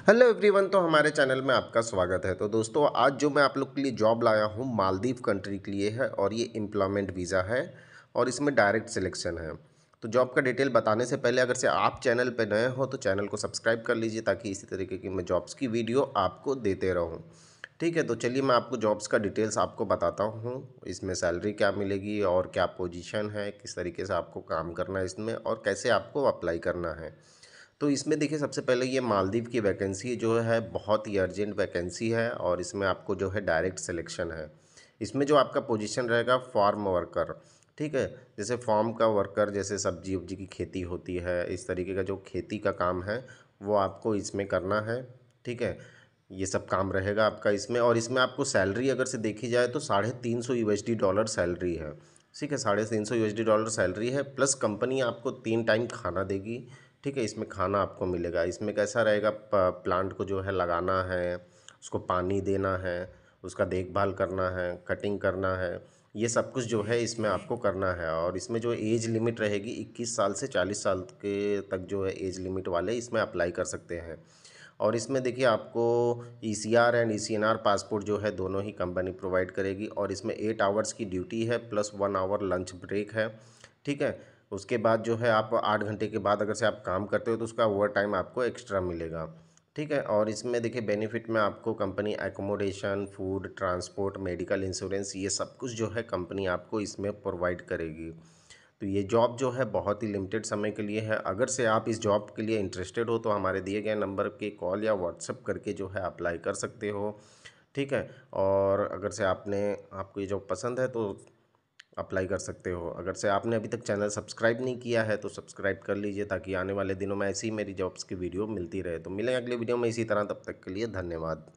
Hello everyone तो हमारे channel में आपका स्वागत है। तो दोस्तों, आज जो मैं आप लोग के लिए जॉब लाया हूँ, मालदीव कंट्री के लिए है और ये एम्प्लॉयमेंट वीज़ा है और इसमें डायरेक्ट सिलेक्शन है। तो जॉब का डिटेल बताने से पहले अगर से आप चैनल पर नए हो तो चैनल को सब्सक्राइब कर लीजिए ताकि इसी तरीके की मैं जॉब्स की वीडियो आपको देते रहूँ। ठीक है तो चलिए मैं आपको जॉब्स का डिटेल्स आपको बताता हूँ। इसमें सैलरी क्या मिलेगी और क्या पोजीशन है, किस तरीके से आपको काम करना है इसमें और कैसे आपको अप्लाई करना है। तो इसमें देखिए, सबसे पहले ये मालदीव की वैकेंसी जो है, बहुत ही अर्जेंट वैकेंसी है और इसमें आपको जो है डायरेक्ट सिलेक्शन है। इसमें जो आपका पोजीशन रहेगा फार्म वर्कर ठीक है? जैसे फार्म का वर्कर जैसे सब्ज़ी उब्जी की खेती होती है, इस तरीके का जो खेती का काम है, वो आपको इसमें करना है, ठीक है? ये सब काम रहेगा आपका इसमें और इसमें आपको सैलरी अगर से देखी जाए तो साढ़े तीन सौ यू डॉलर सैलरी है, ठीक है? साढ़े तीन सौ यू डॉलर सैलरी है प्लस कंपनी आपको तीन टाइम खाना देगी ठीक है, इसमें खाना आपको मिलेगा। इसमें कैसा रहेगा प्लांट को जो है लगाना है, उसको पानी देना है, उसका देखभाल करना है कटिंग करना है, ये सब कुछ जो है इसमें आपको करना है। और इसमें जो एज लिमिट रहेगी, इक्कीस साल से चालीस साल के तक जो है एज लिमिट वाले इसमें अप्लाई कर सकते हैं। और इसमें देखिए, आपको E C R and E C N R passport जो है दोनों ही कंपनी प्रोवाइड करेगी। और इसमें एट आवर्स की ड्यूटी है plus one hour lunch break है, ठीक है। उसके बाद जो है आप आठ घंटे के बाद अगर से आप काम करते हो तो उसका ओवर टाइम आपको एक्स्ट्रा मिलेगा। ठीक है? और इसमें देखिए बेनिफिट में आपको company accommodation food transport medical insurance ये सब कुछ जो है कंपनी आपको इसमें प्रोवाइड करेगी। तो ये जॉब जो है बहुत ही लिमिटेड समय के लिए है। अगर से आप इस जॉब के लिए इंटरेस्टेड हो तो हमारे दिए गए नंबर के कॉल या व्हाट्सअप करके जो है अप्लाई कर सकते हो। ठीक है? और अगर से आपने, आपको ये जॉब पसंद है तो अप्लाई कर सकते हो। अगर से आपने अभी तक चैनल सब्सक्राइब नहीं किया है तो सब्सक्राइब कर लीजिए ताकि आने वाले दिनों में ऐसी ही मेरी जॉब्स की वीडियो मिलती रहे। तो मिलेंगे अगले वीडियो में इसी तरह, तब तक के लिए धन्यवाद।